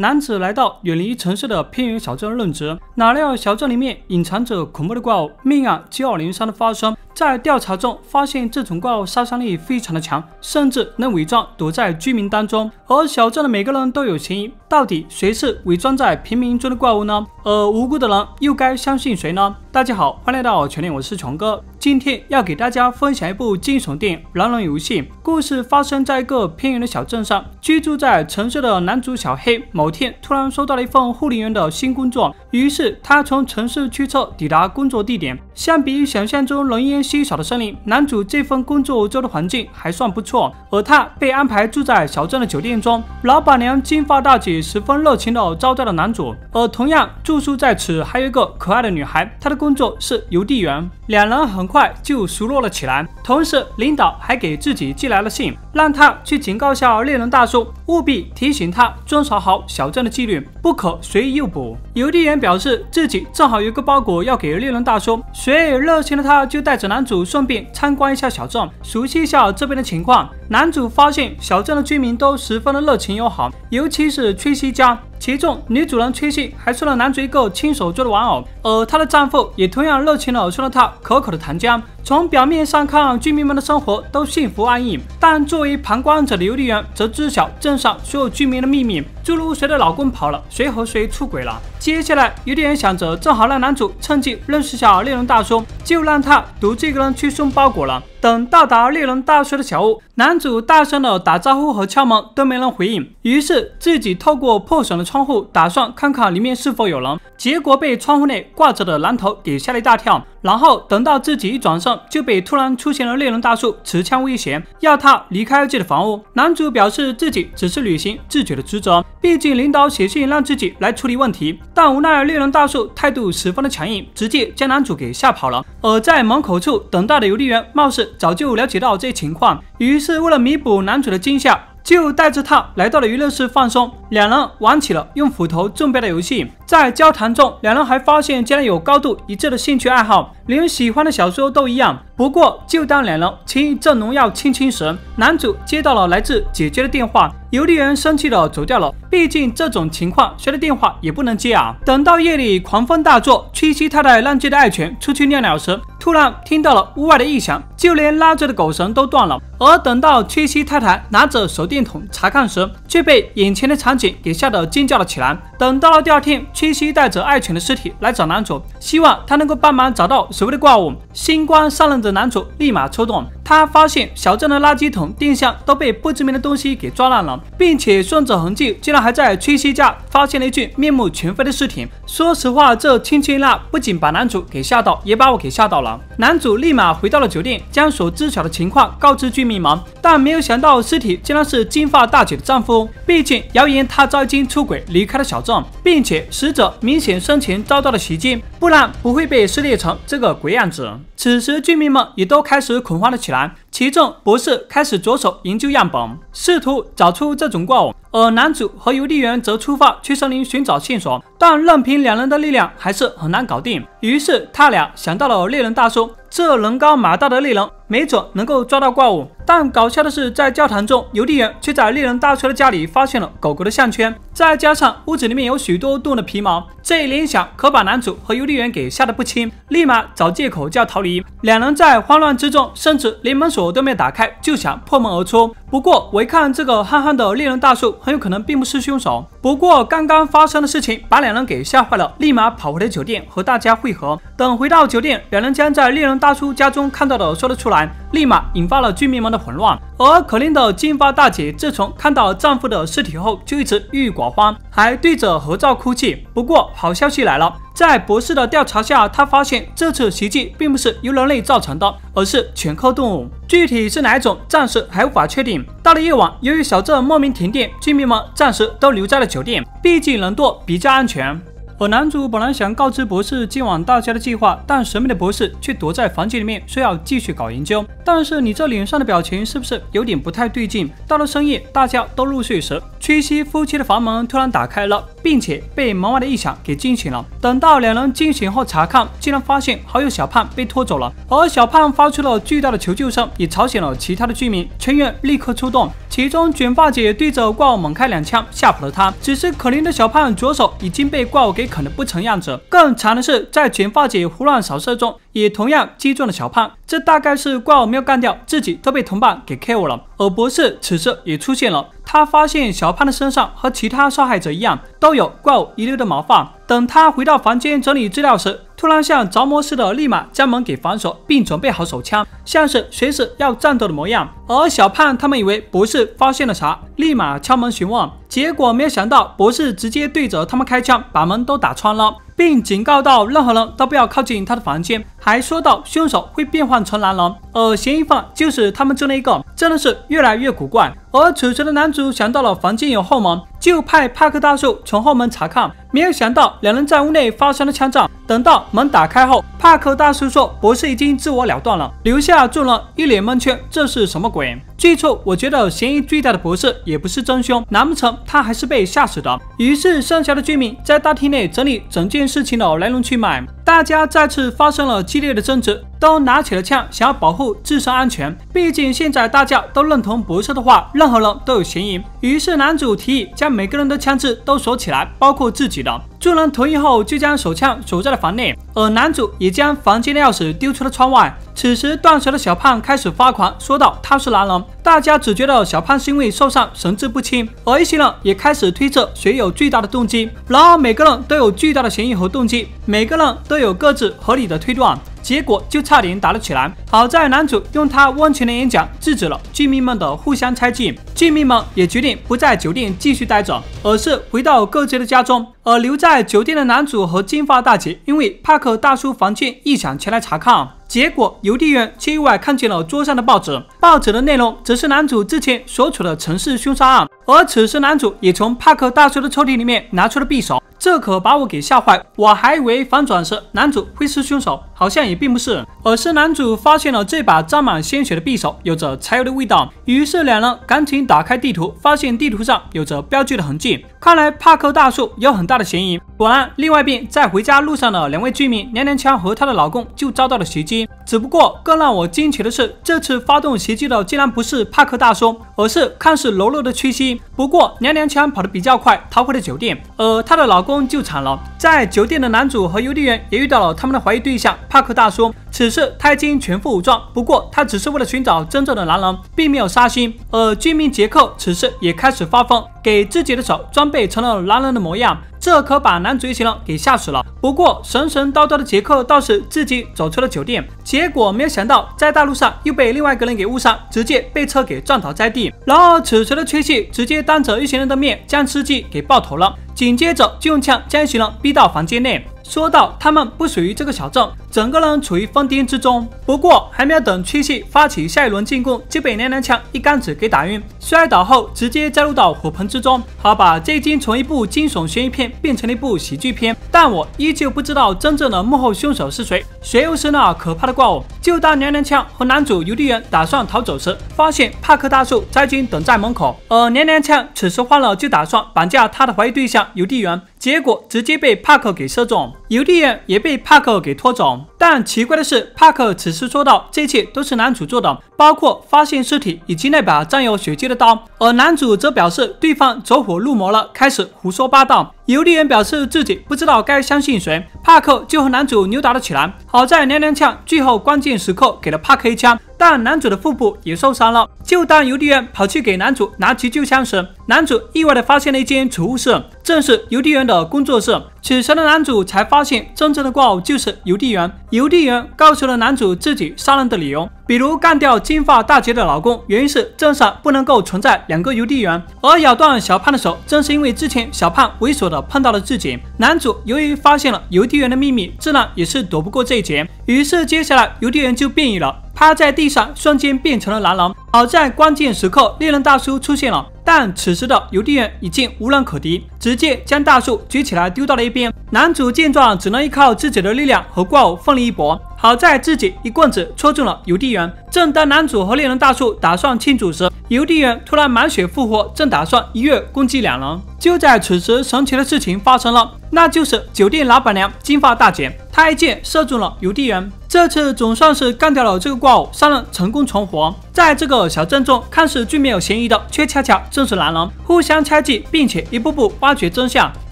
男子来到远离城市的偏远小镇任职，哪料小镇里面隐藏着恐怖的怪物，命案接二连三的发生。在调查中发现，这种怪物杀伤力非常的强，甚至能伪装躲在居民当中，而小镇的每个人都有嫌疑。到底谁是伪装在平民中的怪物呢？而无辜的人又该相信谁呢？大家好，欢迎来到全脸，我是琼哥。今天要给大家分享一部惊悚电影《狼人游戏》。故事发生在一个偏远的小镇上，居住在城市的男主小黑，某天突然收到了一份护林员的新工作，于是他从城市驱车抵达工作地点。相比于想象中人烟稀少的森林，男主这份工作周的环境还算不错。而他被安排住在小镇的酒店中，老板娘金发大姐十分热情地招待了男主。而同样住宿在此还有一个可爱的女孩，她的工作是邮递员。两人很快就熟络了起来，同时领导还给自己寄来了信，让他去警告下猎人大叔，务必提醒他遵守好小镇的纪律，不可随意诱捕。邮递员表示自己正好有个包裹要给猎人大叔，所以热情的他就带着男主顺便参观一下小镇，熟悉一下这边的情况。男主发现小镇的居民都十分的热情友好，尤其是崔西家。其中，女主人崔西还送了男主一个亲手做的玩偶，而她的丈夫也同样热情地送了她可口的糖浆。从表面上看，居民们的生活都幸福安逸，但作为旁观者的邮递员则知晓镇上所有居民的秘密，诸如谁的老公跑了，谁和谁出轨了。接下来，邮递员想着正好让男主趁机认识下猎人大叔，就让他独自一个人去送包裹了。等到达猎人大叔的小屋，男主大声的打招呼和敲门都没人回应，于是自己透过破损的窗户，打算看看里面是否有人。结果被窗户内挂着的榔头给吓了一大跳，然后等到自己一转身，就被突然出现的猎人大叔持枪威胁，要他离开自己的房屋。男主表示自己只是履行自己的职责，毕竟领导写信让自己来处理问题。但无奈猎人大叔态度十分的强硬，直接将男主给吓跑了。而在门口处等待的邮递员，貌似早就了解到这些情况，于是为了弥补男主的惊吓。就带着他来到了娱乐室放松，两人玩起了用斧头中标的游戏。在交谈中，两人还发现竟然有高度一致的兴趣爱好，连喜欢的小说都一样。不过，就当两人情意正浓要亲亲时，男主接到了来自姐姐的电话，邮递员生气的走掉了。毕竟这种情况，谁的电话也不能接啊。等到夜里狂风大作，崔西太太让自己的爱犬出去尿尿时，突然听到了屋外的异响，就连拉着的狗绳都断了。而等到崔西太太拿着手电筒查看时，却被眼前的场景也吓得尖叫了起来。等到了第二天，崔西带着爱犬的尸体来找男主，希望他能够帮忙找到所谓的怪物。星光上任的男主立马抽动，他发现小镇的垃圾桶、电箱都被不知名的东西给抓烂了，并且顺着痕迹，竟然还在崔西家发现了一具面目全非的尸体。说实话，这轻轻一拉，不仅把男主给吓到，也把我给吓到了。男主立马回到了酒店，将所知晓的情况告知居民们，但没有想到尸体竟然是金发大姐的丈夫。毕竟谣言他早已经出轨离开了小镇，并且死者明显生前遭到了袭击，不然不会被撕裂成这个鬼样子。此时，居民们也都开始恐慌了起来。其中，博士开始着手研究样本，试图找出这种怪物；而男主和邮递员则出发去森林寻找线索，但任凭两人的力量还是很难搞定。于是，他俩想到了猎人大叔。这人高马大的猎人，没准能够抓到怪物。但搞笑的是，在教堂中，邮递员却在猎人大叔的家里发现了狗狗的项圈，再加上屋子里面有许多动物的皮毛，这一联想可把男主和邮递员给吓得不轻，立马找借口就要逃离。两人在慌乱之中，甚至连门锁都没打开，就想破门而出。不过，我一看这个憨憨的猎人大叔，很有可能并不是凶手。不过，刚刚发生的事情把两人给吓坏了，立马跑回了酒店和大家会合。等回到酒店，两人将在猎人。大叔家中看到的说了出来，立马引发了居民们的混乱。而可怜的金发大姐，自从看到丈夫的尸体后，就一直郁郁寡欢，还对着合照哭泣。不过好消息来了，在博士的调查下，他发现这次袭击并不是由人类造成的，而是犬科动物。具体是哪一种，暂时还无法确定。到了夜晚，由于小镇莫名停电，居民们暂时都留在了酒店，毕竟人多比较安全。而男主本来想告知博士今晚大家的计划，但神秘的博士却躲在房间里面，说要继续搞研究。但是你这脸上的表情是不是有点不太对劲？到了深夜，大家都入睡时，屈西夫妻的房门突然打开了，并且被门外的异响给惊醒了。等到两人惊醒后查看，竟然发现好友小胖被拖走了，而小胖发出了巨大的求救声，也吵醒了其他的居民。全员立刻出动，其中卷发姐对着怪物猛开两枪，吓跑了他。只是可怜的小胖左手已经被怪物给啃得不成样子。更惨的是，在卷发姐胡乱扫射中，也同样击中了小胖。这大概是怪物没有干掉自己，都被同伴给 KO 了。而博士此时也出现了，他发现小胖的身上和其他受害者一样，都有怪物遗留的毛发。等他回到房间整理资料时，突然像着魔似的，立马将门给反锁，并准备好手枪，像是随时要战斗的模样。而小胖他们以为博士发现了啥，立马敲门询问，结果没有想到博士直接对着他们开枪，把门都打穿了，并警告到任何人都不要靠近他的房间，还说到凶手会变换成男人，而嫌疑犯就是他们中的一个，真的是越来越古怪。而此时的男主想到了房间有后门，就派帕克大叔从后门查看，没有想到两人在屋内发生了枪战。等到门打开后，帕克大叔说博士已经自我了断了，留下众人一脸蒙圈，这是什么鬼？最初我觉得嫌疑最大的博士也不是真凶，难不成他还是被吓死的？于是剩下的居民在大厅内整理整件事情的来龙去脉，大家再次发生了激烈的争执。都拿起了枪，想要保护自身安全。毕竟现在大家都认同博士的话，任何人都有嫌疑。于是男主提议将每个人的枪支都锁起来，包括自己的。众人同意后，就将手枪锁在了房内，而男主也将房间的钥匙丢出了窗外。此时，断手的小胖开始发狂，说道：“他是男人。”大家只觉得小胖是因为受伤，神志不清，而一些人也开始推测谁有最大的动机。然而，每个人都有巨大的嫌疑和动机，每个人都有各自合理的推断。结果就差点打了起来，好在男主用他温情的演讲制止了居民们的互相猜忌，居民们也决定不在酒店继续待着，而是回到各自的家中。而留在酒店的男主和金发大姐因为帕克大叔房间异响前来查看，结果邮递员却意外看见了桌上的报纸，报纸的内容则是男主之前所处的城市凶杀案。而此时男主也从帕克大叔的抽屉里面拿出了匕首。这可把我给吓坏，我还以为反转时男主会是凶手，好像也并不是，而是男主发现了这把沾满鲜血的匕首有着柴油的味道，于是两人赶紧打开地图，发现地图上有着标记的痕迹，看来帕克大叔有很大的嫌疑。果然，另外一边在回家路上的两位居民娘娘腔和她的老公就遭到了袭击，只不过更让我惊奇的是，这次发动袭击的竟然不是帕克大叔，而是看似柔弱的屈西。不过娘娘腔跑得比较快，逃回了酒店，而她的老公。就惨了，在酒店的男主和邮递员也遇到了他们的怀疑对象帕克大叔。此时他已经全副武装，不过他只是为了寻找真正的男人，并没有杀心。而居民杰克此时也开始发疯，给自己的手装备成了男人的模样。这可把男主一行人给吓死了。不过神神叨叨的杰克倒是自己走出了酒店，结果没有想到在大路上又被另外一个人给误伤，直接被车给撞倒在地。然而此时的崔西直接当着一行人的面将司机给爆头了，紧接着就用枪将一行人逼到房间内。说到他们不属于这个小镇，整个人处于疯癫之中。不过还没有等屈西发起下一轮进攻，就被娘娘腔一杆子给打晕，摔倒后直接栽入到火盆之中。好吧，这已经从一部惊悚悬疑片变成了一部喜剧片，但我依旧不知道真正的幕后凶手是谁，谁又是那可怕的怪物。就当娘娘腔和男主邮递员打算逃走时，发现帕克大叔已经等在门口，而娘娘腔此时慌了，就打算绑架他的怀疑对象邮递员。结果直接被帕克给射中，邮递员也被帕克给拖走。但奇怪的是，帕克此时说道：“这一切都是男主做的，包括发现尸体以及那把沾有血迹的刀。”而男主则表示对方走火入魔了，开始胡说八道。邮递员表示自己不知道该相信谁，帕克就和男主扭打了起来。好在娘娘腔最后关键时刻给了帕克一枪。但男主的腹部也受伤了。就当邮递员跑去给男主拿急救箱时，男主意外的发现了一间储物室，正是邮递员的工作室。此时的男主才发现，真正的怪物就是邮递员。邮递员告诉了男主自己杀人的理由，比如干掉金发大姐的老公，原因是镇上不能够存在两个邮递员。而咬断小胖的手，正是因为之前小胖猥琐的碰到了自己。男主由于发现了邮递员的秘密，自然也是躲不过这一劫。于是接下来邮递员就变异了。趴在地上，瞬间变成了男人。好在关键时刻，猎人大叔出现了，但此时的邮递员已经无人可敌，直接将大树举起来丢到了一边。男主见状，只能依靠自己的力量和怪物奋力一搏。好在自己一棍子戳中了邮递员。正当男主和猎人大叔打算庆祝时，邮递员突然满血复活，正打算一跃攻击两人。就在此时，神奇的事情发生了，那就是酒店老板娘金发大姐，她一箭射中了邮递员。这次总算是干掉了这个怪物，三人成功存活。在这个小镇中，看似最没有嫌疑的，却恰恰正是男人，互相猜忌，并且一步步挖掘真相。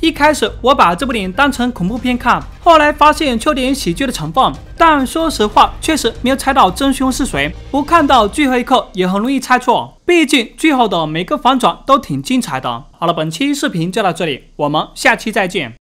一开始我把这部电影当成恐怖片看，后来发现缺点喜剧的成分。但说实话，确实没有猜到真凶是谁。不看到最后一刻也很容易猜错，毕竟最后的每个反转都挺精彩的。好了，本期视频就到这里，我们下期再见。